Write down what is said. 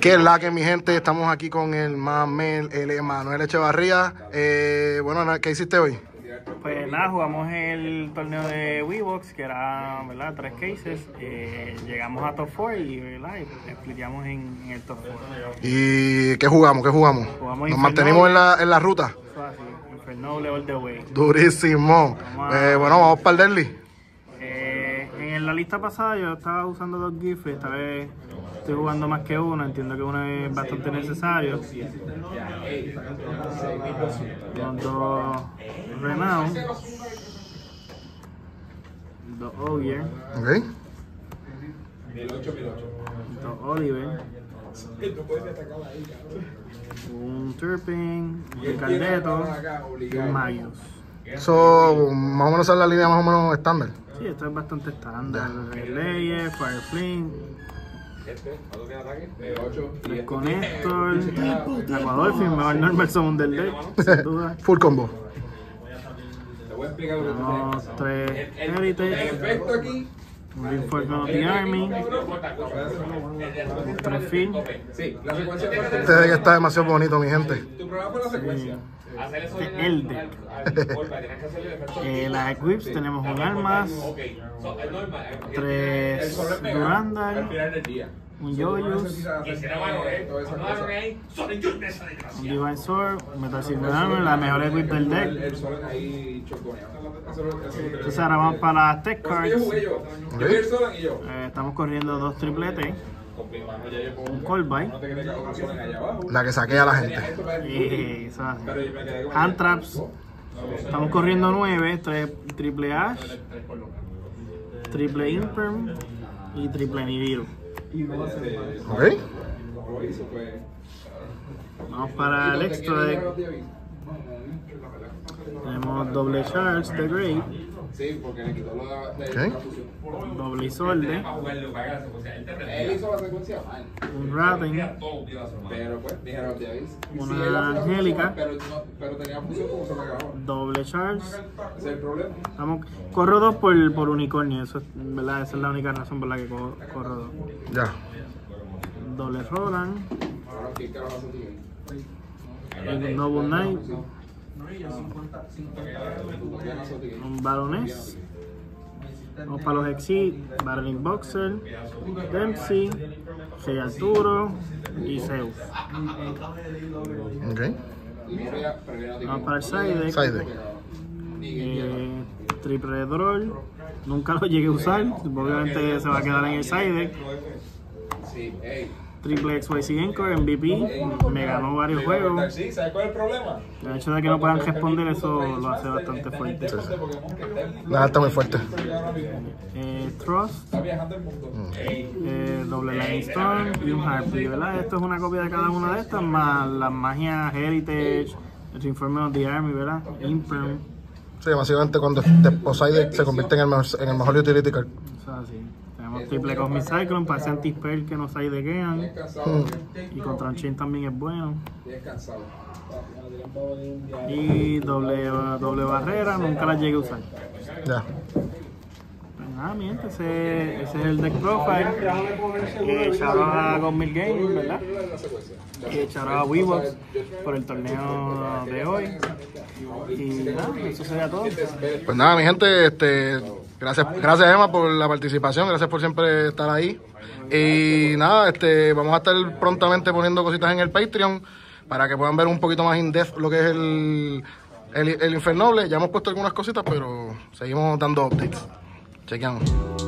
¿Qué es la que mi gente? Estamos aquí con el Mamel, el Emanuel Echevarría. Eh, bueno, ¿qué hiciste hoy? Pues nada, jugamos el torneo de WeBox, que era, ¿verdad? Tres cases. Eh, llegamos a top 4 y, ¿verdad? Y en, en el top 4. ¿Y qué jugamos? ¿Qué jugamos? Jugamos Nos mantenimos en la, en la ruta. Eso así, Infernoble all the way. Durísimo. Vamos a- Eh, bueno, vamos para el Derly. Eh, en la lista pasada yo estaba usando dos GIFs, esta vez estoy jugando más que uno, entiendo que uno es bastante necesario. Con dos Renown, dos Ogier, Oliver, un Turpin, un Caldeto y un Magius. So, más o menos es la línea más o menos estándar. Sí, esto es bastante estándar. Layer, Fireflame, Tres. Connector, Aquadolphin, mejor normal son del deck, sin duda. Full combo. Tenemos tres. Heritage, un Reinforcement of the Army, tres Fin, Este deck está demasiado bonito, mi gente. este el deck. Eh, las equips tenemos un armas, tres Durandal, un Yoyos, un Divine Sword, un Metal Silver Armor, la mejor equip del deck. Entonces ahora vamos para las Tech Cards. Eh, estamos corriendo dos tripletes, un Callby La que saquea a la gente. Hand Traps. Estamos corriendo nueve, tres triple Ash, triple Imperm y triple Nibiru. ¿Ok? Vamos para el extra deck. Tenemos doble Charge de Great, Ok. doble Isolde, Él hizo la secuencia mal. un Raven, Pero pues, dijeron de avis. Una Angélica. Pero, no, pero tenía función como se me acababa. doble Charge. Ese es el problema. Estamos, corro dos por, por unicornio, eso es, ¿verdad? esa es la única razón por la que co- corro dos. Ya. Doble Roland, Ahora, ¿qué carajo hace un Noble Knight, Un Baroness. Vamos para los Exit, Battling Boxer, Dempsey, Rey Arturo y Zeus. Ok. Vamos para el side deck. Side. Eh, triple Droll, nunca lo llegué a usar, obviamente se va a quedar en el side deck. Sí. Triple XYZ Encore, MVP, me ganó varios juegos. Sí, ¿sabes cuál es el problema? El hecho de que no puedan responder eso lo hace bastante fuerte. La está muy fuerte. Eh, Trust, mundo. eh, doble Line Storm y un Harpy, ¿verdad? Esto es una copia de cada una de estas, más las magias Heritage, el Reinforcement of the Army, ¿verdad? Imperm, Sí, básicamente cuando de Poseidon se convierte en el mejor, en el mejor utility card. eso es así. Tenemos triple Cosmic Cyclone para ese anti-spell que nos sidequean. Es cansado. Y contra Chain también es bueno. Y doble, doble barrera, nunca la llegué a usar. Ya. Pues nada, mi gente, ese, ese es el deck profile. Shout out a Godmill Gaming, ¿verdad? Y shout out a Weebox por el torneo de hoy. Y nada, eso sería todo. Pues nada, mi gente, este, gracias, gracias Emma por la participación, gracias por siempre estar ahí. Y nada, este, vamos a estar prontamente poniendo cositas en el Patreon para que puedan ver un poquito más in depth lo que es el, el, el Infernoble. Ya hemos puesto algunas cositas, pero seguimos dando updates. Chequeamos.